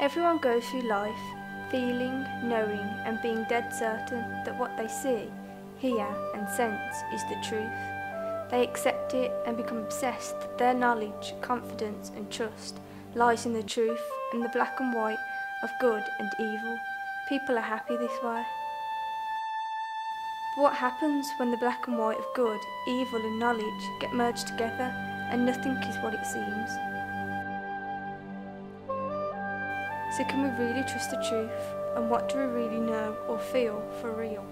Everyone goes through life feeling, knowing, and being dead certain that what they see, hear, and sense is the truth. They accept it and become obsessed that their knowledge, confidence, and trust lies in the truth and the black and white of good and evil. People are happy this way. But what happens when the black and white of good, evil, and knowledge get merged together and nothing is what it seems? So, can we really trust the truth? And what do we really know or feel for real?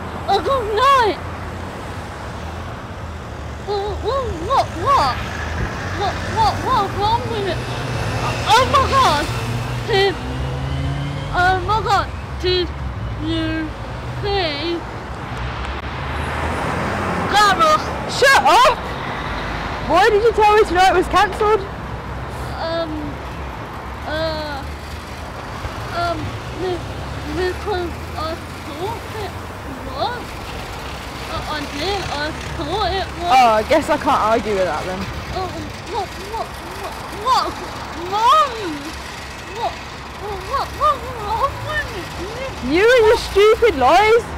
Have a good night? Oh, oh, what, what? What, what, what's wrong with it? Oh my god! Did, oh my god, did you see Gareth? Shut up! Why did you tell me tonight was cancelled? Um, uh, um, be- because I thought it was. I, I did, I thought it was. Oh, I guess I can't argue with that then. Oh, what, what, what, what's wrong? What, what, what's wrong with you? You and your stupid lies!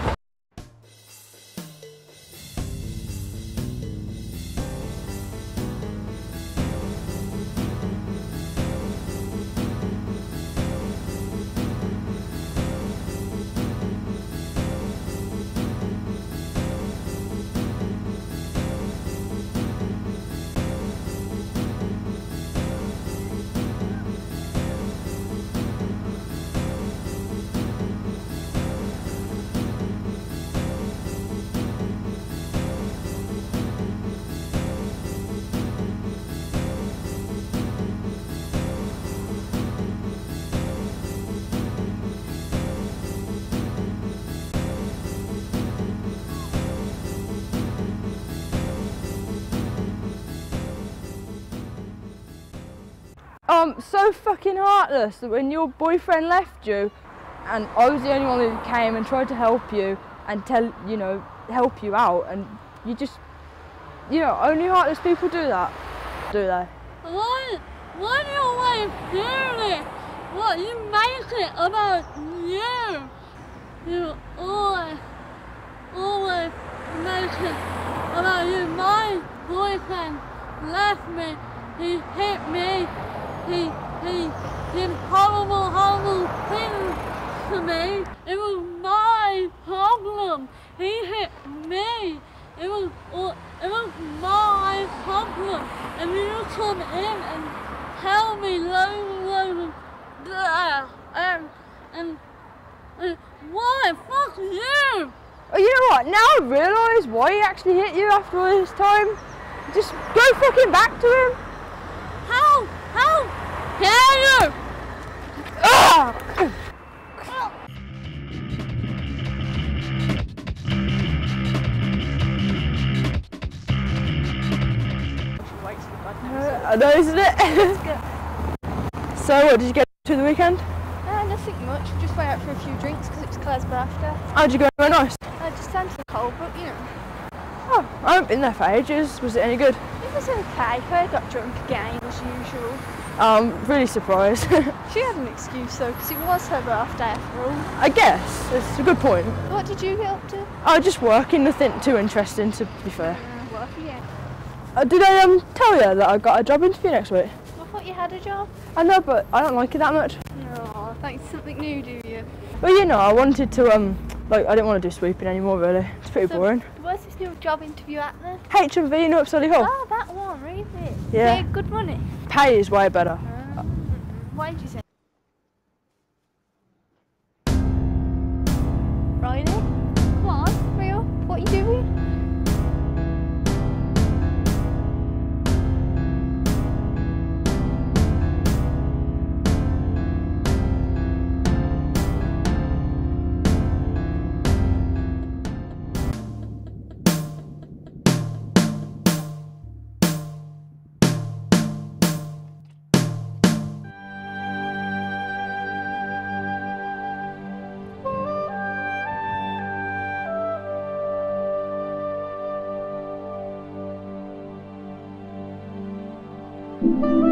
Um, so fucking heartless that when your boyfriend left you and I was the only one who came and tried to help you and tell, you know, help you out and you just, you know, only heartless people do that, do they? Why, why do you always do this? What, you make it about you. You always, always make it about you. My boyfriend left me. He hit me. He, he did horrible, horrible things to me. It was my problem. He hit me. it was all, it was my problem. And you come in and tell me loads and loads of blah, um, and, and why? Fuck you! Oh, you know what? Now I realise why he actually hit you after all this time. Just go fucking back to him. How? How you? Ah! I know, isn't it? so, what did you get to the weekend? Uh, nothing much, just went out for a few drinks because it was Claire's birthday. How'd you go? Anywhere nice? I just went to the cold, but you know, Oh, I haven't been there for ages. Was it any good? it was okay. Claire got drunk again as usual. I'm really surprised. She had an excuse though because it was her birthday after all. I guess it's a good point. What did you get up to? I was just working, nothing too interesting to be fair. Uh, work again. Uh, did I um tell you that I got a job interview next week? I thought you had a job. I know, but I don't like it that much. No, thanks. Something new, do you? Well, you know, I wanted to um like I didn't want to do sweeping anymore. Really, pretty So- boring. Where's this new job interview at then? HMV, you know, up Solihull. Hill. Oh, that one, really? Yeah. Pay good money. Pay is way better. Ah, mm-hmm. Why did you say? Riley? Thank